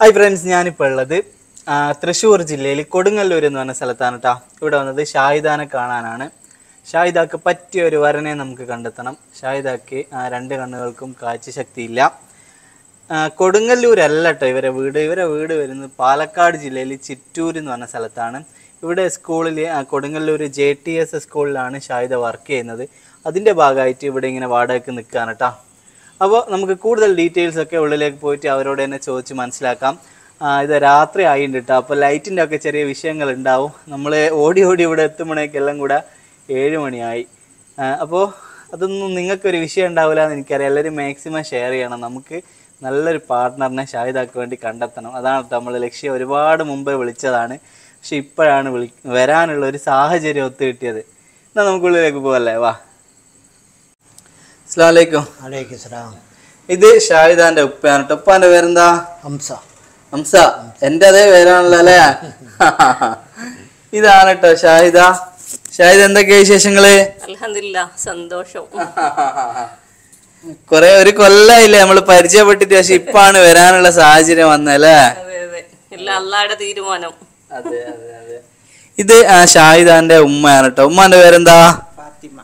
Hi friends ഞാനിപ്പോൾ ഉള്ളത് തൃശ്ശൂർ ജില്ലയിൽ കൊടുങ്ങല്ലൂർ എന്ന് പറഞ്ഞ സ്ഥലത്താണ് കേട്ടോ ഇവിടെ വന്നത് ഷാഹിദാനെ കാണാനാണ്. ഷാഹിദാക്ക് പറ്റിയ ഒരു വരനെ നമുക്ക് കണ്ടെത്തണം. ഷാഹിദാക്ക് രണ്ട് കണ്ണുകൾക്കും കാഴ്ചശക്തിയില്ല ശക്തിയില്ല. കൊടുങ്ങല്ലൂരല്ല കേട്ടോ ഇവരെ വീട്. ഇവരെ വീട് വരുന്നത് പാലക്കാട് ജില്ലയിൽ ചിറ്റൂർ എന്ന് പറഞ്ഞ സ്ഥലത്താണ്. ഇവിടെ സ്കൂളിൽ കൊടുങ്ങല്ലൂർ ജെ ടി എസ് സ്കൂളിലാണ് ഷാഹിദ വർക്ക് ചെയ്യുന്നത്. അതിന്റെ ഭാഗമായിട്ട് ഇവിടെ ഇങ്ങനെ വാടകയ്ക്ക് നിൽക്കുകയാണ് കേട്ടോ അപ്പോൾ നമുക്ക് കൂടുതൽ ഡീറ്റെയിൽസ് ഒക്കെ ഉള്ളിലേക്ക് പോയിട്ട് അവരോട് തന്നെ ചോദിച്ച് മനസ്സിലാക്കാം. ഇത് രാത്രി ആയിട്ടുണ്ട് കേട്ടോ അപ്പോൾ ലൈറ്റിന്റെ ഒക്കെ ചെറിയ വിഷയങ്ങൾ ഉണ്ടാവും നമ്മൾ ഓടി ഓടി ഇവിടെ എത്തുമ്പോഴേക്കെല്ലാം കൂടെ ഏഴ് മണിയായി. അപ്പോൾ അതൊന്നും നിങ്ങൾക്കൊരു വിഷയം ഉണ്ടാവില്ല എന്ന് എനിക്കറിയാം. എല്ലാവരും മാക്സിമം ഷെയർ ചെയ്യണം. നമുക്ക് നല്ലൊരു പാർട്ട്ണറിനെ ഷാഹിദാക്ക് വേണ്ടി കണ്ടെത്തണം. അതാണ് നമ്മൾ ലക്ഷ്യം. ഒരുപാട് മുമ്പേ വിളിച്ചതാണ്. പക്ഷെ ഇപ്പോഴാണ് വിളി വരാനുള്ള ഒരു സാഹചര്യം ഒത്തു കിട്ടിയത്. എന്നാൽ നമുക്കുള്ളിലേക്ക് പോകല്ലേ വാ. വലൈക്കും സലാം ഇത് ഷാഹിദാന്റെ ഉപ്പയാണ്. കേട്ടോ ഉപ്പാന്റെ പേരെന്താ? ഹംസ. ഹംസ. എന്റെ അതേ പേരാണല്ലോ അല്ലേ? ഇതാണ് കേട്ടോ ഷാഹിദ. ഷാഹിദ എന്തൊക്കെയാ വിശേഷങ്ങൾ? സന്തോഷം. കൊറേ ഒരു കൊല്ലായില്ലേ നമ്മൾ പരിചയപ്പെട്ടിട്ട് പക്ഷെ ഇപ്പാണ് വരാനുള്ള സാഹചര്യം വന്നല്ലേ അതെ അതെ. എല്ലാം അള്ളാടെ തീരുമാനം. അതെ അതെ അതെ. ഇത് ആ ഷാഹിദാന്റെ ഉമ്മയാണ് കേട്ടോ ഉമ്മാന്റെ പേരെന്താ? ഫാത്തിമ.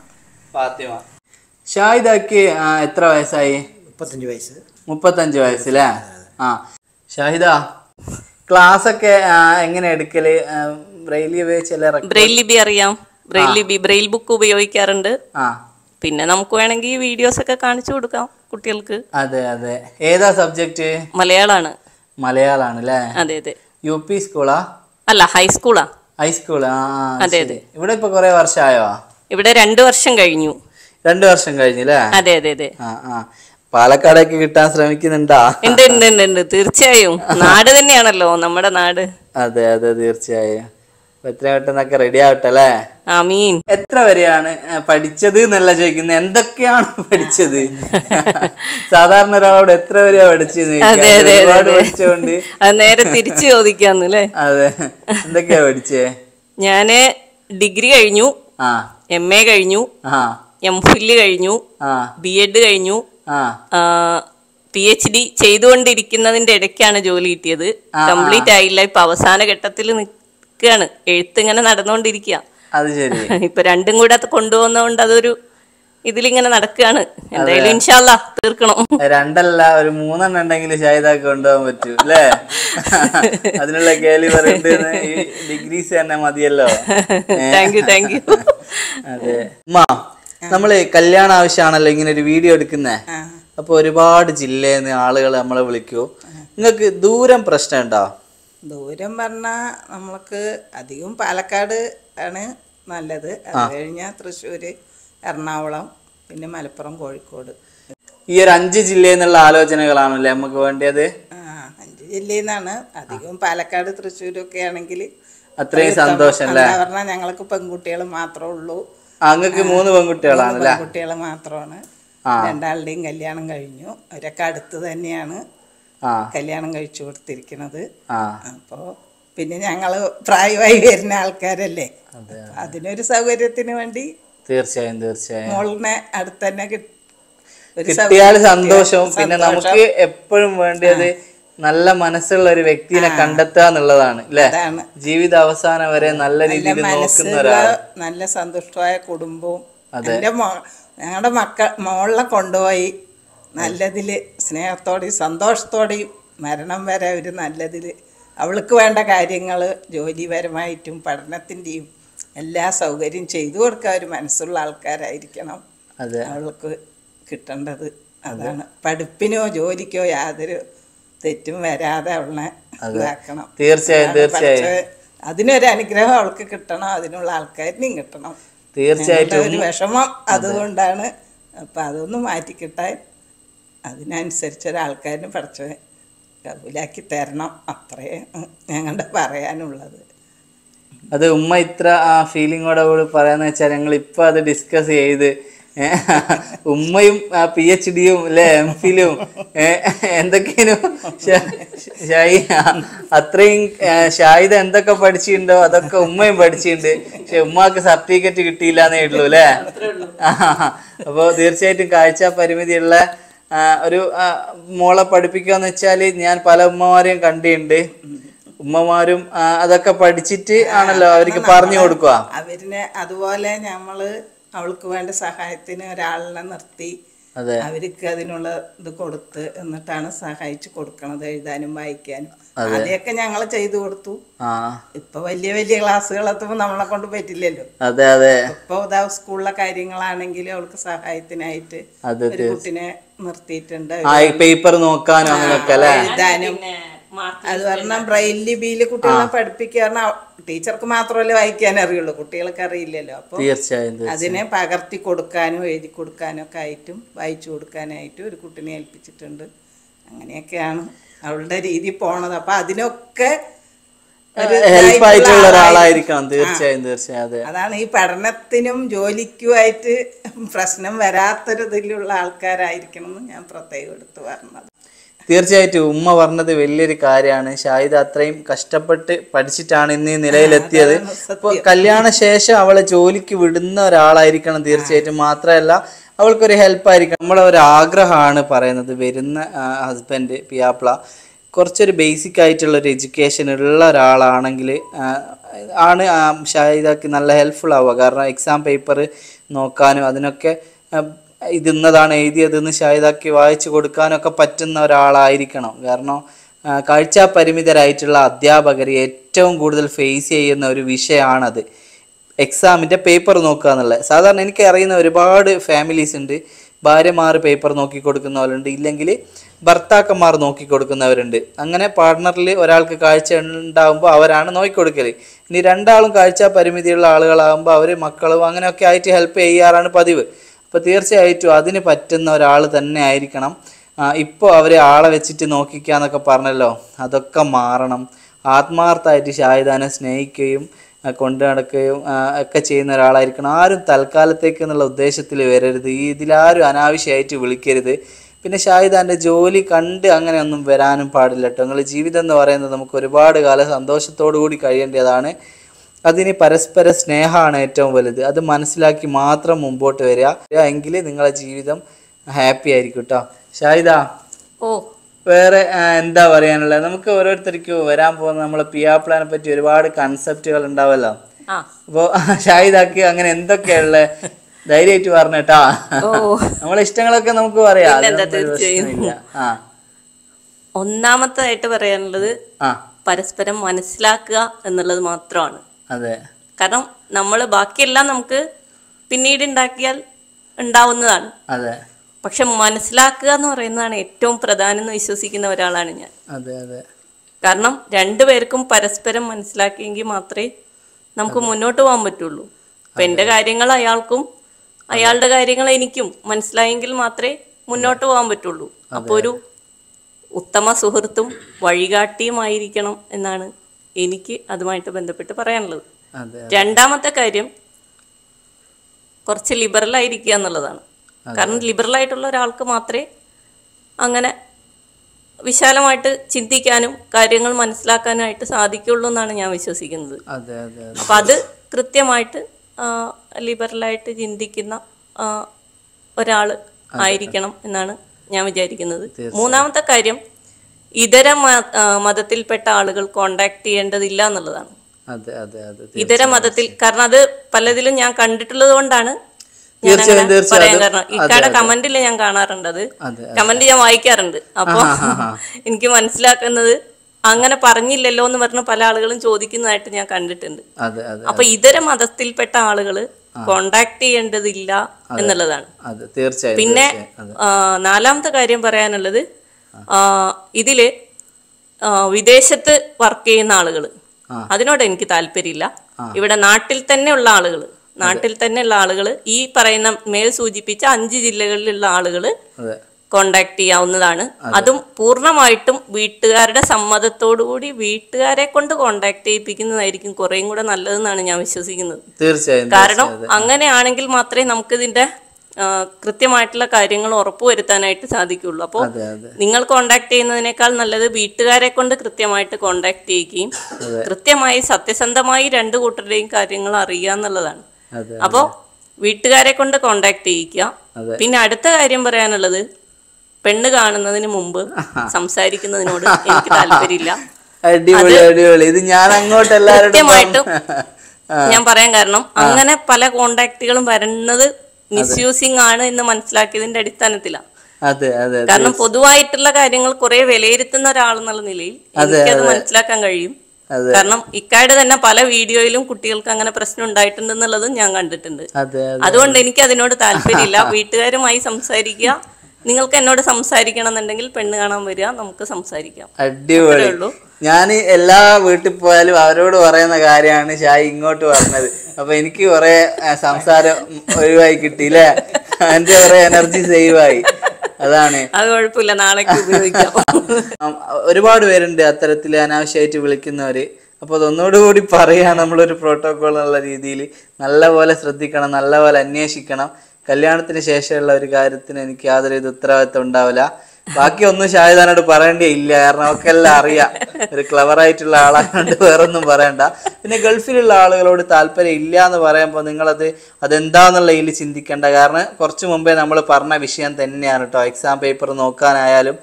ഫാത്തിമ. ഷാഹിദാക്ക് എത്ര വയസ്സായി? മുപ്പത്തഞ്ച് വയസ്സ്. മുപ്പത്തഞ്ച് വയസ്സല്ലേ ആ. ഷാഹിദ ക്ലാസ് ഒക്കെ എങ്ങനെ എടുക്കൽ? ബ്രെയിലി ബ്രെയിൽ ലിപി അറിയാം. ബ്രെയിൽ ലിപി ബ്രെയിൽ ബുക്ക് ഉപയോഗിക്കാറുണ്ട്. ആ. പിന്നെ നമുക്ക് വേണമെങ്കിൽ വീഡിയോസ് ഒക്കെ കാണിച്ചു കൊടുക്കാം കുട്ടികൾക്ക്. അതെ അതെ. ഏതാ സബ്ജക്റ്റ്? മലയാളാണ്. മലയാളാണ് അല്ലേ അതെ അതെ. യു പി സ്കൂളാ? അല്ല ഹൈസ്കൂളാ. ഹൈസ്കൂളാ ആ, അതെ, ഇവിടെ ഇപ്പൊ കൊറേ വർഷമായോ? ഇവിടെ രണ്ടു വർഷം കഴിഞ്ഞു. രണ്ടു വർഷം കഴിഞ്ഞില്ലേ? അതെ അതെ അതെ. ആ ആ. പാലക്കാടേക്ക് കിട്ടാൻ ശ്രമിക്കുന്നുണ്ടാ? ഉണ്ട് ഉണ്ട് ഉണ്ട് ഉണ്ട്. തീർച്ചയായും. നാട് തന്നെയാണല്ലോ നമ്മുടെ നാട്. അതെ അതെ തീർച്ചയായും. എത്ര പെട്ടെന്നൊക്കെ റെഡി ആവട്ടെ അല്ലേ ആമീൻ. എത്ര വരെയാണ് പഠിച്ചത് എന്നല്ല ചോദിക്കുന്നത്. എന്തൊക്കെയാണ് പഠിച്ചത്? സാധാരണ ഒരാളോട് എത്ര വരെയാ പഠിച്ചത് ഒരുപാട് പഠിച്ചോണ്ട്. നേരെ തിരിച്ചു ചോദിക്കാന്ന് അല്ലേ അതെ. എന്തൊക്കെയാ പഠിച്ചേ? ഞാൻ ഡിഗ്രി കഴിഞ്ഞു. ആ. എം എ കഴിഞ്ഞു. ആ. എം ഫില്ല് കഴിഞ്ഞു ബി എഡ് കഴിഞ്ഞു. പി എച്ച് ഡി ചെയ്തുകൊണ്ടിരിക്കുന്നതിന്റെ ഇടയ്ക്കാണ് ജോലി കിട്ടിയത്. കംപ്ലീറ്റ് ആയില്ല. ഇപ്പൊ അവസാന ഘട്ടത്തിൽ നിൽക്കുകയാണ്. എഴുത്ത് ഇങ്ങനെ നടന്നുകൊണ്ടിരിക്കുക ഇപ്പൊ രണ്ടും കൂടെ കൊണ്ടുപോകുന്നതുകൊണ്ട് അതൊരു ഇതിലിങ്ങനെ നടക്കുകയാണ്. എന്തായാലും ഇൻഷാല്ല തീർക്കണം. രണ്ടല്ല ഒരു മൂന്നെണ്ണം ഉണ്ടെങ്കിൽ ഷാഹിദാക്ക് കൊണ്ടുപോകാൻ പറ്റൂ അല്ലേ? അതിനുള്ള കേലി പറയുന്നത് ഡിഗ്രീസ് തന്നെ മതിയല്ലോ. താങ്ക് യു താങ്ക് യു അതെ. നമ്മൾ കല്യാണ ആവശ്യമാണല്ലോ ഇങ്ങനെ ഒരു വീഡിയോ എടുക്കുന്നേ. അപ്പൊ ഒരുപാട് ജില്ലയിൽ നിന്ന് ആളുകൾ നമ്മളെ വിളിക്കൂ. നിങ്ങൾക്ക് ദൂരം പ്രശ്നം ഉണ്ടോ ദൂരം പറഞ്ഞാൽ നമ്മൾക്ക് അധികം പാലക്കാട് ആണ് നല്ലത്. അത് കഴിഞ്ഞാൽ തൃശ്ശൂര് എറണാകുളം പിന്നെ മലപ്പുറം കോഴിക്കോട്. ഈ ഒരു അഞ്ച് ജില്ലയിൽ നിന്നുള്ള ആലോചനകളാണല്ലേ നമുക്ക് വേണ്ടത് അഞ്ച് ജില്ലയിൽ നിന്നാണ്. അധികം പാലക്കാട് തൃശ്ശൂരൊക്കെ ആണെങ്കിൽ അത്രയും സന്തോഷം പറഞ്ഞാൽ ഞങ്ങൾക്ക് പെൺകുട്ടികൾ മാത്രമേ ഉള്ളൂ. അങ്ങക്ക് മൂന്ന് പെൺകുട്ടികളാണ് അല്ലേ? പെൺകുട്ടികൾ മാത്രമാണ്. രണ്ടാളുടെയും കല്യാണം കഴിഞ്ഞു. അവരൊക്കെ അടുത്ത് തന്നെയാണ് കല്യാണം കഴിച്ചു കൊടുത്തിരിക്കുന്നത്. അപ്പോ പിന്നെ ഞങ്ങൾ പ്രായമായി വരുന്ന ആൾക്കാരല്ലേ? അതിനൊരു സൗകര്യത്തിന് വേണ്ടി തീർച്ചയായും തീർച്ചയായും. മോളിനെ അടുത്ത് തന്നെ കിട്ടിയാൽ സന്തോഷവും പിന്നെ നമുക്ക് എപ്പോഴും വേണ്ടത് നല്ല മനസ്സുള്ള ഒരു വ്യക്തിനെ കണ്ടെത്തുക എന്നുള്ളതാണ് അല്ലെ ജീവിത അവസാനം വരെ നല്ല രീതിയിൽ നോക്കുന്ന ഒരാൾ നല്ല സന്തുഷ്ടമായ കുടുംബവും അതെ. ഞങ്ങളുടെ മക്ക മോളെ കൊണ്ടുപോയി നല്ലതിൽ സ്നേഹത്തോടെയും സന്തോഷത്തോടെയും മരണം വരെ ഒരു നല്ലതിൽ അവൾക്ക് വേണ്ട കാര്യങ്ങൾ ജോലിപരമായിട്ടും പഠനത്തിന്റെയും എല്ലാ സൗകര്യം ചെയ്തു കൊടുക്കാൻ ഒരു മനസ്സുള്ള ആൾക്കാരായിരിക്കണം അതെ. അവൾക്ക് കിട്ടേണ്ടത്. അതാണ്. പഠിപ്പിനോ ജോലിക്കോ യാതൊരു തെറ്റും വരാതെ അവളെ ഇതാക്കണം. തീർച്ചയായും തീർച്ചയായും. അതിനൊരു അനുഗ്രഹം അവൾക്ക് കിട്ടണം അതിനുള്ള ആൾക്കാരിനെയും കിട്ടണം. തീർച്ചയായിട്ടും. ഒരു വിഷമം അതുകൊണ്ടാണ് അപ്പം അതൊന്ന് മാറ്റിക്കിട്ടാൻ അതിനനുസരിച്ച് ഒരാൾക്കാരിന് പഠിച്ചവൻ കബൂലാക്കി തരണം. അത്രേ ഞങ്ങളുടെ പറയാനുള്ളത്. അത് ഉമ്മ ഇത്ര ആ ഫീലിങ്ങോടെ കൂടി പറയാന്ന് വെച്ചാൽ ഞങ്ങൾ ഇപ്പൊ അത് ഡിസ്കസ് ചെയ്ത് ഉമ്മയും പി എച്ച് ഡിയും അല്ലെ എം ഫിലും എന്തൊക്കെയാണ്? ഷായി അത്രയും ഷായിദ എന്തൊക്കെ പഠിച്ചിട്ടുണ്ടോ? അതൊക്കെ ഉമ്മയും പഠിച്ചിട്ടുണ്ട്. പക്ഷെ ഉമ്മക്ക് സർട്ടിഫിക്കറ്റ് കിട്ടിയില്ല എന്നേ ഉള്ളൂ അല്ലേ അപ്പൊ തീർച്ചയായിട്ടും കാഴ്ച പരിമിതിയുള്ള ഒരു മോളെ പഠിപ്പിക്കുക എന്ന് വെച്ചാൽ ഞാൻ പല ഉമ്മമാരെയും കണ്ടിട്ടുണ്ട്. ഉമ്മമാരും അതൊക്കെ പഠിച്ചിട്ട് ആണല്ലോ അവർക്ക് പറഞ്ഞു കൊടുക്കുക. അവരിനെ അതുപോലെ ഞമ്മൾ അവൾക്ക് വേണ്ട സഹായത്തിന് ഒരാളിനെ നിർത്തി അവർക്ക് അതിനുള്ള ഇത് കൊടുത്ത് എന്നിട്ടാണ് സഹായിച്ചു കൊടുക്കണത് എഴുതാനും വായിക്കാനും. ആദ്യമൊക്കെ ഞങ്ങൾ ചെയ്തു കൊടുത്തു. ആ. ഇപ്പൊ വലിയ വലിയ ക്ലാസ്സുകൾ എത്തുമ്പോൾ നമ്മളെ കൊണ്ട് പറ്റില്ലല്ലോ. അതെ അതെ. ഇപ്പൊ ഇതാ സ്കൂളിലെ കാര്യങ്ങളാണെങ്കിലും അവൾക്ക് സഹായത്തിനായിട്ട് ഒരു കുട്ടിനെ നിർത്തിയിട്ടുണ്ട്. ആ പേപ്പർ നോക്കാനും അല്ലേ? എഴുതാനും അത് പറഞ്ഞാൽ ബ്രെയിൽ ലിപിയിൽ കുട്ടികളെ പഠിപ്പിക്കുക പറഞ്ഞാൽ ടീച്ചർക്ക് മാത്രമല്ലേ വായിക്കാൻ അറിയുള്ളൂ. കുട്ടികൾക്ക് അറിയില്ലല്ലോ. അപ്പൊ തീർച്ചയായും. അതിനെ പകർത്തി കൊടുക്കാനും എഴുതി കൊടുക്കാനും ഒക്കെ ആയിട്ടും വായിച്ചു കൊടുക്കാനായിട്ടും ഒരു കുട്ടിനെ ഏൽപ്പിച്ചിട്ടുണ്ട്. അങ്ങനെയൊക്കെയാണ് അവളുടെ രീതി പോണത്. അപ്പൊ അതിനൊക്കെ ഒരു ഹെൽപ്പ് ഇതായിട്ടുള്ള ആയിട്ടുള്ള ഒരാളായിരിക്കണം തീർച്ചയായും തീർച്ചയായും അതാണ് ഈ പഠനത്തിനും ജോലിക്കുമായിട്ട് പ്രശ്നം വരാത്തൊരു ഇതിലുള്ള ആൾക്കാരായിരിക്കണം എന്ന് ഞാൻ പ്രത്യേകം എടുത്തു പറഞ്ഞത്. തീർച്ചയായിട്ടും ഉമ്മ പറഞ്ഞത് വലിയൊരു കാര്യമാണ്. ഷാഹിദ അത്രയും കഷ്ടപ്പെട്ട് പഠിച്ചിട്ടാണ് ഇന്ന് ഈ നിലയിലെത്തിയത്. അപ്പൊ കല്യാണ ശേഷം അവളെ ജോലിക്ക് വിടുന്ന ഒരാളായിരിക്കണം തീർച്ചയായിട്ടും. മാത്രമല്ല അവൾക്കൊരു ഹെൽപ്പായിരിക്കണം. നമ്മളെ ഒരു ആഗ്രഹമാണ് പറയുന്നത് വരുന്ന ഹസ്ബൻഡ് പിയാപ്ല. കുറച്ചൊരു ബേസിക് ആയിട്ടുള്ള ഒരു എഡ്യൂക്കേഷൻ ഉള്ള ഒരാളാണെങ്കിൽ ആണ് ഷാഹിദക്ക് നല്ല ഹെൽപ്ഫുൾ ആവുക. കാരണം എക്സാം പേപ്പർ നോക്കാനും അതിനൊക്കെ ഇത് ഇന്നതാണ് എഴുതിയതെന്ന് ഷാഹിദാക്കി വായിച്ചു കൊടുക്കാനൊക്കെ പറ്റുന്ന ഒരാളായിരിക്കണം. കാരണം കാഴ്ച പരിമിതരായിട്ടുള്ള അധ്യാപകർ ഏറ്റവും കൂടുതൽ ഫേസ് ചെയ്യുന്ന ഒരു വിഷയമാണത് എക്സാമിന്റെ പേപ്പർ നോക്കുക എന്നുള്ളത്. സാധാരണ എനിക്ക് അറിയുന്ന ഒരുപാട് ഫാമിലീസ് ഉണ്ട്. ഭാര്യമാർ പേപ്പർ നോക്കി കൊടുക്കുന്നവരുണ്ട്. ഇല്ലെങ്കിൽ ഭർത്താക്കന്മാർ നോക്കി കൊടുക്കുന്നവരുണ്ട്. അങ്ങനെ പാർട്ട്ണറിൽ ഒരാൾക്ക് കാഴ്ച ഉണ്ടാകുമ്പോൾ അവരാണ് നോക്കിക്കൊടുക്കൽ ഇനി രണ്ടാളും കാഴ്ച പരിമിതിയുള്ള ആളുകളാകുമ്പോൾ അവർ മക്കളും അങ്ങനെയൊക്കെ ആയിട്ട് ഹെൽപ്പ് ചെയ്യാറാണ് പതിവ്. അപ്പോൾ തീർച്ചയായിട്ടും അതിന് പറ്റുന്ന ഒരാൾ തന്നെ ആയിരിക്കണം. ഇപ്പോൾ അവരെ ആളെ വെച്ചിട്ട് നോക്കിക്കുക എന്നൊക്കെ പറഞ്ഞല്ലോ. അതൊക്കെ മാറണം. ആത്മാർത്ഥമായിട്ട് ഷാഹിദാനെ സ്നേഹിക്കുകയും കൊണ്ടു നടക്കുകയും ഒക്കെ ചെയ്യുന്ന ഒരാളായിരിക്കണം. ആരും തൽക്കാലത്തേക്ക് എന്നുള്ള ഉദ്ദേശത്തിൽ വരരുത്. ഈ ഇതിലാരും അനാവശ്യമായിട്ട് വിളിക്കരുത്. പിന്നെ ഷാഹിദാന്റെ ജോലി കണ്ട് അങ്ങനെ ഒന്നും വരാനും പാടില്ല കേട്ടോ. നിങ്ങൾ ജീവിതം എന്ന് പറയുന്നത് നമുക്ക് ഒരുപാട് കാലം സന്തോഷത്തോടു കൂടി കഴിയേണ്ടതാണ്. അതിന് പരസ്പര സ്നേഹമാണ് ഏറ്റവും വലുത്. അത് മനസ്സിലാക്കി മാത്രം മുമ്പോട്ട് വരിക. എങ്കിൽ നിങ്ങളെ ജീവിതം ഹാപ്പി ആയിരിക്കും കേട്ടോ ഷാഹിദ ഓ. വേറെ എന്താ പറയാനുള്ളത്? നമുക്ക് ഓരോരുത്തർക്കും വരാൻ പോകുന്ന നമ്മളെ പിയാപ്ലാനെ പറ്റി ഒരുപാട് കൺസെപ്റ്റുകൾ ഉണ്ടാവല്ലോ. അപ്പോ ഷാഹിദാക്ക് അങ്ങനെ എന്തൊക്കെയുള്ള ധൈര്യമായിട്ട് പറഞ്ഞേട്ടാ നമ്മളെ ഇഷ്ടങ്ങളൊക്കെ നമുക്ക് പറയാം. ഒന്നാമത്തായിട്ട്. പറയാനുള്ളത് പരസ്പരം മനസ്സിലാക്കുക എന്നുള്ളത് മാത്രമാണ്. അതെ. കാരണം നമ്മൾ ബാക്കിയെല്ലാം നമുക്ക് പിന്നീട് ഉണ്ടാക്കിയാൽ ഉണ്ടാവുന്നതാണ്. അതെ. പക്ഷെ മനസ്സിലാക്കുക എന്ന് പറയുന്നതാണ് ഏറ്റവും പ്രധാനം എന്ന് വിശ്വസിക്കുന്ന ഒരാളാണ് ഞാൻ. അതെ അതെ. കാരണം രണ്ടുപേർക്കും പരസ്പരം മനസ്സിലാക്കിയെങ്കിൽ മാത്രമേ നമുക്ക് മുന്നോട്ട് പോകാൻ പറ്റുള്ളൂ. അപ്പൊ എന്റെ കാര്യങ്ങൾ അയാൾക്കും അയാളുടെ കാര്യങ്ങൾ എനിക്കും മനസ്സിലായെങ്കിൽ മാത്രമേ മുന്നോട്ട് പോകാൻ പറ്റുള്ളൂ. അപ്പോൾ ഒരു ഉത്തമ സുഹൃത്തും വഴികാട്ടിയുമായിരിക്കണം എന്നാണ് എനിക്ക് അതുമായിട്ട് ബന്ധപ്പെട്ട് പറയാനുള്ളത്. രണ്ടാമത്തെ കാര്യം കുറച്ച് ലിബറൽ ആയിരിക്കുക എന്നുള്ളതാണ്. കാരണം ലിബറൽ ആയിട്ടുള്ള ഒരാൾക്ക് മാത്രമേ അങ്ങനെ വിശാലമായിട്ട് ചിന്തിക്കാനും കാര്യങ്ങൾ മനസ്സിലാക്കാനായിട്ട് സാധിക്കുള്ളൂ എന്നാണ് ഞാൻ വിശ്വസിക്കുന്നത്. അപ്പൊ അതെ അതെ. അപ്പം അത് കൃത്യമായിട്ട് ലിബറലായിട്ട് ചിന്തിക്കുന്ന ഒരാൾ ആയിരിക്കണം എന്നാണ് ഞാൻ വിചാരിക്കുന്നത്. മൂന്നാമത്തെ കാര്യം ഇതര മതത്തിൽപ്പെട്ട ആളുകൾ കോണ്ടാക്ട് ചെയ്യേണ്ടതില്ല എന്നുള്ളതാണ്. ഇതര മതത്തിൽ കാരണം അത് പലതിലും ഞാൻ കണ്ടിട്ടുള്ളത് കൊണ്ടാണ്. പറയാൻ കാരണം. ഇക്കയുടെ കമന്റിൽ ഞാൻ കാണാറുണ്ട് അത്. കമന്റ് ഞാൻ വായിക്കാറുണ്ട്. അപ്പൊ എനിക്ക് മനസ്സിലാക്കുന്നത് അങ്ങനെ പറഞ്ഞില്ലല്ലോ എന്ന് പറഞ്ഞ് പല ആളുകളും ചോദിക്കുന്നതായിട്ട് ഞാൻ കണ്ടിട്ടുണ്ട്. അപ്പൊ ഇതര മതത്തിൽപ്പെട്ട ആളുകൾ കോണ്ടാക്ട് ചെയ്യേണ്ടതില്ല എന്നുള്ളതാണ്. പിന്നെ നാലാമത്തെ കാര്യം പറയാനുള്ളത് ഇതിൽ വിദേശത്ത് വർക്ക് ചെയ്യുന്ന ആളുകൾ അതിനോട് എനിക്ക് താല്പര്യമില്ല. ഇവിടെ നാട്ടിൽ തന്നെ ഉള്ള ആളുകൾ നാട്ടിൽ തന്നെ ഉള്ള ആളുകൾ ഈ പറയുന്ന മേൽ സൂചിപ്പിച്ച അഞ്ച് ജില്ലകളിലുള്ള ആളുകൾ കോണ്ടാക്ട് ചെയ്യാവുന്നതാണ്. അതും. പൂർണമായിട്ടും വീട്ടുകാരുടെ സമ്മതത്തോടുകൂടി വീട്ടുകാരെ കൊണ്ട് കോണ്ടാക്ട് ചെയ്യിപ്പിക്കുന്നതായിരിക്കും കുറേയും കൂടെ നല്ലതെന്നാണ് ഞാൻ വിശ്വസിക്കുന്നത്. തീർച്ചയായും കാരണം അങ്ങനെയാണെങ്കിൽ മാത്രമേ നമുക്ക് ഇതിന്റെ കൃത്യമായിട്ടുള്ള കാര്യങ്ങൾ ഉറപ്പുവരുത്താനായിട്ട് സാധിക്കുള്ളൂ. അപ്പോൾ നിങ്ങൾ കോണ്ടാക്ട് ചെയ്യുന്നതിനേക്കാൾ നല്ലത് വീട്ടുകാരെ കൊണ്ട് കൃത്യമായിട്ട് കോണ്ടാക്ട് ചെയ്യുകയും കൃത്യമായി സത്യസന്ധമായി രണ്ടു കൂട്ടരുടെയും കാര്യങ്ങൾ അറിയുക എന്നുള്ളതാണ്. അപ്പോൾ വീട്ടുകാരെ കൊണ്ട് കോണ്ടാക്ട് ചെയ്യിക്കുക. പിന്നെ അടുത്ത കാര്യം പറയാനുള്ളത് പെണ്ണ് കാണുന്നതിന് മുമ്പ് സംസാരിക്കുന്നതിനോട് എനിക്ക് താല്പര്യമില്ല. അടിപൊളി അടിപൊളി. ഇത് ഞാൻ അങ്ങോട്ട് കൃത്യമായിട്ടും ഞാൻ പറയാൻ കാരണം അങ്ങനെ പല കോണ്ടാക്റ്റുകളും വരുന്നത് മിസ്യൂസിങ് ആണ് എന്ന് മനസ്സിലാക്കിയതിന്റെ അടിസ്ഥാനത്തിലാണ് അതെ അതെ. കാരണം പൊതുവായിട്ടുള്ള കാര്യങ്ങൾ കുറെ വിലയിരുത്തുന്ന ഒരാൾ എന്നുള്ള നിലയിൽ എനിക്കത് മനസ്സിലാക്കാൻ കഴിയും. കാരണം ഇക്കായുടെ തന്നെ പല വീഡിയോയിലും കുട്ടികൾക്ക് അങ്ങനെ പ്രശ്നം ഉണ്ടായിട്ടുണ്ട് എന്നുള്ളതും ഞാൻ കണ്ടിട്ടുണ്ട്. അതെ അതെ അതുകൊണ്ട് എനിക്ക് അതിനോട് താല്പര്യമില്ല. വീട്ടുകാരുമായി സംസാരിക്കുക. നിങ്ങൾക്ക് എന്നോട് സംസാരിക്കണം എന്നുണ്ടെങ്കിൽ പെണ്ണ് കാണാൻ വരിക നമുക്ക് സംസാരിക്കാം. അടിപൊളി. ഞാൻ എല്ലാ വീട്ടിൽ പോയാലും അവരോട് പറയുന്ന കാര്യമാണ് ഷായി ഇങ്ങോട്ട് പറഞ്ഞത് അപ്പൊ എനിക്ക് കുറെ സംസാരം ഒഴിവായി കിട്ടിയില്ലേ? എന്റെ കുറെ എനർജി സേവ് ആയി. അതാണ്. അത് കുഴപ്പമില്ല നാളെ ഒരുപാട് പേരുണ്ട് അത്തരത്തിൽ അനാവശ്യമായിട്ട് വിളിക്കുന്നവര്. അപ്പൊ അതൊന്നുകൂടി കൂടി പറയാ നമ്മളൊരു പ്രോട്ടോകോൾ എന്നുള്ള രീതിയിൽ നല്ലപോലെ ശ്രദ്ധിക്കണം നല്ലപോലെ അന്വേഷിക്കണം. കല്യാണത്തിന് ശേഷമുള്ള ഒരു കാര്യത്തിന് എനിക്ക് യാതൊരു ഉത്തരവാദിത്തം ഉത്തരവാദിത്വം ഉണ്ടാവില്ല. ബാക്കി ഒന്നും ഷാഹിദാനോട് പറയേണ്ടേ ഇല്ല. കാരണം അവർക്ക് എല്ലാം അറിയാം. ഒരു ക്ലവർ ആയിട്ടുള്ള ആളായതുകൊണ്ട് വേറൊന്നും പറയണ്ട. പിന്നെ ഗൾഫിലുള്ള ആളുകളോട് താല്പര്യം ഇല്ല എന്ന് പറയുമ്പോൾ നിങ്ങളത് അതെന്താന്നുള്ള ഇതിൽ ചിന്തിക്കേണ്ട. കാരണം കുറച്ച് മുമ്പേ നമ്മൾ പറഞ്ഞ വിഷയം തന്നെയാണ് കേട്ടോ എക്സാം പേപ്പർ നോക്കാനായാലും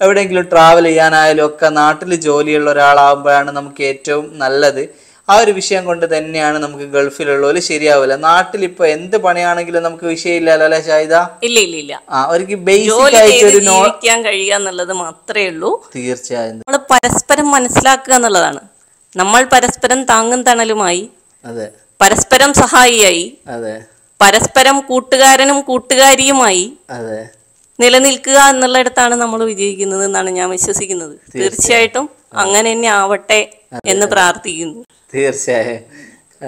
എവിടെയെങ്കിലും ട്രാവൽ ചെയ്യാനായാലും ഒക്കെ നാട്ടിൽ ജോലിയുള്ള ഒരാളാകുമ്പോഴാണ് നമുക്ക് ഏറ്റവും നല്ലത്. ആ ഒരു വിഷയം കൊണ്ട് തന്നെയാണ് നമുക്ക് ഗൾഫിലുള്ളവർ ശരിയാവില്ല. നാട്ടിൽ ഇപ്പൊ എന്ത് പണിയാണെങ്കിലും നമുക്ക് വിഷയമില്ലല്ലോ അല്ലെ ഷാഹിദ? ഇല്ല ഇല്ല ഇല്ല. ആ അവർക്ക് ബേസിക് ആയിട്ട് ഒരു ജീവിക്കാൻ കഴിയുക എന്നുള്ളത് മാത്രമേ ഉള്ളൂ. തീർച്ചയായും. നമ്മൾ പരസ്പരം മനസ്സിലാക്കുക എന്നുള്ളതാണ്. നമ്മൾ പരസ്പരം താങ്ങും തണലുമായി അതെ. പരസ്പരം സഹായിയായി അതെ. പരസ്പരം കൂട്ടുകാരനും കൂട്ടുകാരിയുമായി അതെ. നിലനിൽക്കുക എന്നുള്ളിടത്താണ് നമ്മൾ വിജയിക്കുന്നത് എന്നാണ് ഞാൻ വിശ്വസിക്കുന്നത്. തീർച്ചയായിട്ടും അങ്ങനെ തന്നെ ആവട്ടെ എന്ന് പ്രാർത്ഥിക്കുന്നു. തീർച്ചയായും.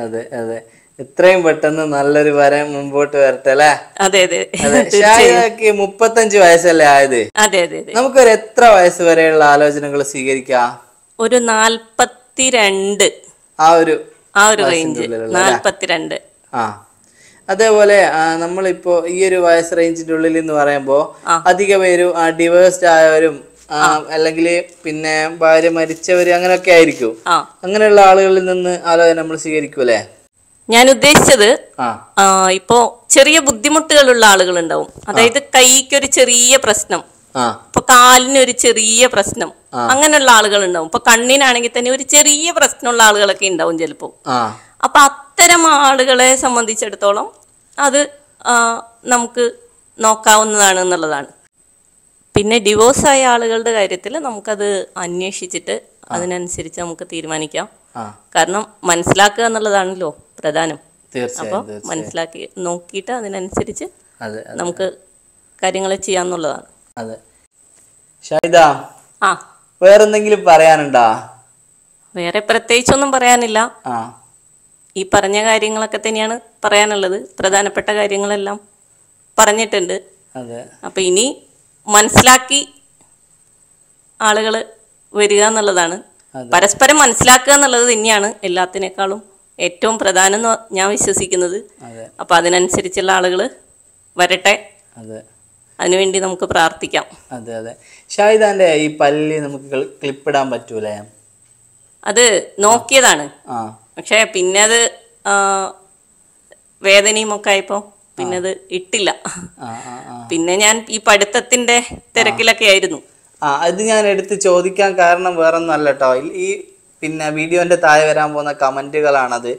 അതെ അതെ. എത്രയും പെട്ടെന്ന് നല്ലൊരു വരം മുമ്പോട്ട് വരട്ടെ അല്ലേ അതെ. അതെ. ഷാഹിദക്ക് മുപ്പത്തഞ്ച് വയസ്സല്ലേ ആയത്? അതെ അതെ നമുക്ക് നമുക്കൊരു എത്ര വയസ്സ് വരെയുള്ള ആലോചനകൾ സ്വീകരിക്കാം? ഒരു നാൽപ്പത്തിരണ്ട്. ആ ഒരു ആ ഒരു റേഞ്ച് നാൽപ്പത്തിരണ്ട്. ആ. അതേപോലെ നമ്മളിപ്പോ ഈ ഒരു വയസ്സ് റേഞ്ചിന്റെ ഉള്ളിൽ എന്ന് പറയുമ്പോ അധിക പേരും ഡിവേഴ്സ്ഡ് ആയവരും അല്ലെങ്കിൽ പിന്നെ ഭാര്യ മരിച്ചവര് അങ്ങനെയൊക്കെ ആയിരിക്കും. അങ്ങനെയുള്ള ആളുകളിൽ നിന്ന് ആലോചന നമ്മൾ സ്വീകരിക്കൂലേ ഞാൻ ഉദ്ദേശിച്ചത് ഇപ്പോ ചെറിയ ബുദ്ധിമുട്ടുകളുള്ള ആളുകൾ ഉണ്ടാവും അതായത് കൈക്കൊരു ചെറിയ പ്രശ്നം ഇപ്പൊ കാലിന് ഒരു ചെറിയ പ്രശ്നം അങ്ങനെയുള്ള ആളുകൾ ഉണ്ടാവും ഇപ്പൊ കണ്ണിനാണെങ്കിൽ തന്നെ ഒരു ചെറിയ പ്രശ്നമുള്ള ആളുകളൊക്കെ ഉണ്ടാവും ചിലപ്പോ. അപ്പൊ അത്തരം ആളുകളെ സംബന്ധിച്ചിടത്തോളം അത് നമുക്ക് നോക്കാവുന്നതാണ് എന്നുള്ളതാണ്. പിന്നെ ഡിവോഴ്സ് ആയ ആളുകളുടെ കാര്യത്തിൽ നമുക്കത് അന്വേഷിച്ചിട്ട് അതിനനുസരിച്ച് നമുക്ക് തീരുമാനിക്കാം. കാരണം മനസ്സിലാക്കുക എന്നുള്ളതാണല്ലോ പ്രധാനം. അപ്പൊ മനസ്സിലാക്കി നോക്കിയിട്ട് അതിനനുസരിച്ച് അതെ അതെ, നമുക്ക് കാര്യങ്ങൾ ചെയ്യാന്നുള്ളതാണ്. അതെ. ഷൈദ. ആ. വേറെന്തെങ്കിലും പറയാനുണ്ടോ? വേറെ പ്രത്യേകിച്ചൊന്നും പറയാനില്ല. ഈ പറഞ്ഞ കാര്യങ്ങളൊക്കെ തന്നെയാണ് പറയാനുള്ളത്. പ്രധാനപ്പെട്ട കാര്യങ്ങളെല്ലാം പറഞ്ഞിട്ടുണ്ട്. അപ്പൊ ഇനി മനസ്സിലാക്കി ആളുകൾ വരിക എന്നുള്ളതാണ്. പരസ്പരം മനസ്സിലാക്കുക എന്നുള്ളത് തന്നെയാണ് എല്ലാത്തിനേക്കാളും ഏറ്റവും പ്രധാനം എന്ന് ഞാൻ വിശ്വസിക്കുന്നത്. അപ്പൊ അതിനനുസരിച്ചുള്ള ആളുകൾ വരട്ടെ. അതിനുവേണ്ടി നമുക്ക് പ്രാർത്ഥിക്കാം. അതെ അതെ. ഷാഹിദാന്റെ ഈ പല്ലി നമുക്ക് ക്ലിപ്പ് ഇടാൻ പറ്റൂലേ? അത് നോക്കിയതാണ്. പക്ഷെ പിന്നെ അത് വേദനയും ഒക്കെ ആയപ്പോ പിന്നെ അത് ഇട്ടില്ല പിന്നെ ഞാൻ ഈ പഠിത്തത്തിന്റെ തിരക്കിലൊക്കെ ആയിരുന്നു. ആ അത് ഞാൻ എടുത്ത് ചോദിക്കാൻ കാരണം വേറൊന്നല്ല അല്ല കേട്ടോ ഈ പിന്നെ വീഡിയോന്റെ താഴെ വരാൻ പോകുന്ന കമന്റുകളാണത്.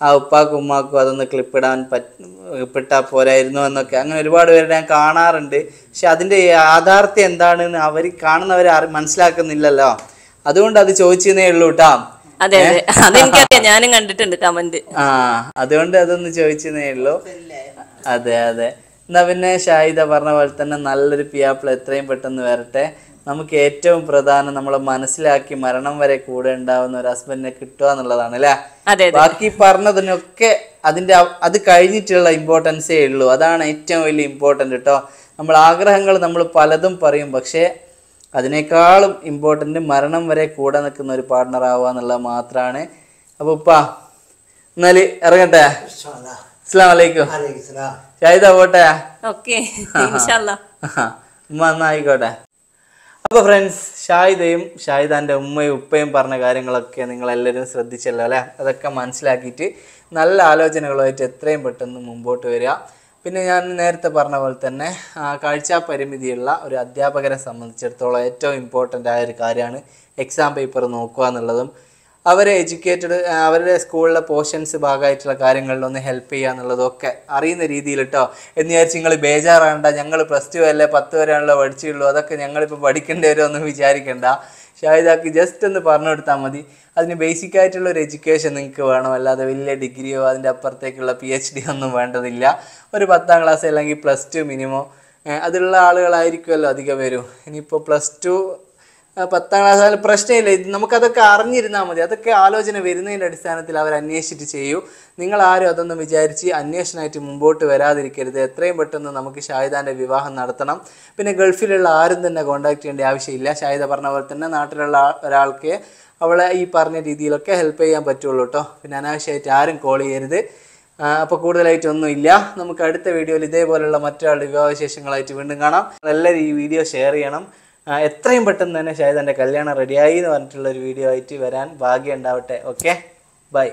ആ ഉപ്പാക്കും ഉമ്മാക്കും അതൊന്ന് ക്ലിപ്പിടാൻ പറ്റ ക്ലിപ്പിട്ടാൽ പോരായിരുന്നു എന്നൊക്കെ. അങ്ങനെ ഒരുപാട് പേരുടെ ഞാൻ കാണാറുണ്ട്. പക്ഷെ അതിന്റെ യാഥാർത്ഥ്യം എന്താണെന്ന് അവർ കാണുന്നവർ മനസ്സിലാക്കുന്നില്ലല്ലോ. അതുകൊണ്ട് അത് ചോദിച്ചതേ ഉള്ളൂ കേട്ടോ അതെ അതെ. അതെനിക്കറിയാം. ഞാനും കണ്ടിട്ടുണ്ട് കമന്റ്. ആ അതുകൊണ്ട് അതൊന്ന് ചോദിച്ചതേ ഉള്ളൂ. അതെ അതെ. എന്നാ പിന്നെ ഷാഹിദ പറഞ്ഞ പോലെ തന്നെ നല്ലൊരു പിയാപ്പിൾ എത്രയും പെട്ടെന്ന് വരട്ടെ. നമുക്ക് ഏറ്റവും പ്രധാനം നമ്മളെ മനസ്സിലാക്കി മരണം വരെ കൂടെ ഉണ്ടാവുന്ന ഒരു ഹസ്ബൻഡിനെ കിട്ടുക എന്നുള്ളതാണ് അല്ലേ? ബാക്കി പറഞ്ഞതിനൊക്കെ അതിന്റെ അത് കഴിഞ്ഞിട്ടുള്ള ഇമ്പോർട്ടൻസേ ഉള്ളൂ. അതാണ് ഏറ്റവും വലിയ ഇമ്പോർട്ടന്റ് കേട്ടോ നമ്മൾ ആഗ്രഹങ്ങൾ നമ്മൾ പലതും പറയും പക്ഷേ അതിനേക്കാളും ഇമ്പോർട്ടന്റ് മരണം വരെ കൂടെ നിൽക്കുന്ന ഒരു പാർട്ട്ണർ ആവുക എന്നുള്ളത് മാത്രമാണ് അപ്പോൾ ഉപ്പാ എന്നാൽ ഇറങ്ങട്ടെ? അസ്സാം വലൈക്കും ഷാഹിദ പോട്ടെ ഉമ്മ എന്നായിക്കോട്ടെ അപ്പൊ ഫ്രണ്ട്സ് ഷാഹിദയും ഷാഹിദാന്റെ ഉമ്മയും ഉപ്പയും പറഞ്ഞ കാര്യങ്ങളൊക്കെ നിങ്ങൾ എല്ലാവരും ശ്രദ്ധിച്ചല്ലോ അല്ലെ? അതൊക്കെ മനസ്സിലാക്കിയിട്ട് നല്ല ആലോചനകളുമായിട്ട് എത്രയും പെട്ടെന്ന് മുമ്പോട്ട് വരിക. പിന്നെ ഞാൻ നേരത്തെ പറഞ്ഞ പോലെ തന്നെ കാഴ്ച പരിമിതിയുള്ള ഒരു അധ്യാപകരെ സംബന്ധിച്ചിടത്തോളം ഏറ്റവും ഇമ്പോർട്ടന്റ് ആയ ഒരു കാര്യമാണ് എക്സാം പേപ്പർ നോക്കുക എന്നുള്ളതും അവരെ എഡ്യൂക്കേറ്റഡ് അവരുടെ സ്കൂളിലെ പോർഷൻസ് ഭാഗമായിട്ടുള്ള കാര്യങ്ങളിലൊന്ന് ഹെൽപ്പ് ചെയ്യുക എന്നുള്ളതും ഒക്കെ അറിയുന്ന രീതിയിൽ കേട്ടോ എന്ന് വിചാരിച്ച് നിങ്ങൾ ബേജാറാണ്ട ഞങ്ങൾ പ്ലസ് ടു അല്ലേ പത്ത് വരെയാണല്ലോ പഠിച്ചുള്ളൂ. അതൊക്കെ ഞങ്ങളിപ്പോൾ പഠിക്കേണ്ടി വരുമെന്ന് വിചാരിക്കേണ്ട. ഷാഹിദാക്ക് ജസ്റ്റ് ഒന്ന് പറഞ്ഞു കൊടുത്താൽ മതി. അതിന് ബേസിക് ആയിട്ടുള്ള ഒരു എഡ്യൂക്കേഷൻ നിങ്ങൾക്ക് വേണം. അല്ലാതെ വലിയ ഡിഗ്രിയോ അതിന്റെ അപ്പുറത്തേക്കുള്ള പി എച്ച് ഡി ഒന്നും വേണ്ടതില്ല. ഒരു പത്താം ക്ലാസ് അല്ലെങ്കിൽ പ്ലസ് ടു മിനിമം അതിലുള്ള ആളുകളായിരിക്കുമല്ലോ അധികം പേരും ഇനിയിപ്പോൾ പ്ലസ് ടു പത്താം ക്ലാസ് ആയാലും പ്രശ്നമില്ല. ഇത് നമുക്കതൊക്കെ അറിഞ്ഞിരുന്നാൽ മതി. അതൊക്കെ ആലോചന വരുന്നതിന്റെ അടിസ്ഥാനത്തിൽ അവർ അന്വേഷിച്ചിട്ട് ചെയ്യൂ. നിങ്ങൾ ആരും അതൊന്നും വിചാരിച്ച് അന്വേഷണമായിട്ട് മുമ്പോട്ട് വരാതിരിക്കരുത്. എത്രയും പെട്ടെന്ന് നമുക്ക് ഷാഹിദാന്റെ വിവാഹം നടത്തണം. പിന്നെ ഗൾഫിലുള്ള ആരും തന്നെ കോൺടാക്ട് ചെയ്യേണ്ട ആവശ്യമില്ല. ഷാഹിദ പറഞ്ഞ പോലെ തന്നെ നാട്ടിലുള്ള ഒരാൾക്ക് അവളെ ഈ പറഞ്ഞ രീതിയിലൊക്കെ ഹെൽപ്പ് ചെയ്യാൻ പറ്റുള്ളൂ കേട്ടോ പിന്നെ അനാവശ്യമായിട്ട് ആരും കോൾ ചെയ്യരുത്. അപ്പോൾ കൂടുതലായിട്ടൊന്നും ഇല്ല. നമുക്ക് അടുത്ത വീഡിയോയിൽ ഇതേപോലെയുള്ള മറ്റൊരാളുടെ വിവാഹവിശേഷങ്ങളായിട്ട് വീണ്ടും കാണാം. എല്ലാവരും ഈ വീഡിയോ ഷെയർ ചെയ്യണം. എത്രയും പെട്ടെന്ന് തന്നെ ഷാഹിദ് എന്റെ കല്യാണം റെഡിയായി എന്ന് പറഞ്ഞിട്ടുള്ള ഒരു വീഡിയോ ആയിട്ട് വരാൻ ഭാഗ്യം ഉണ്ടാവട്ടെ. Okay bye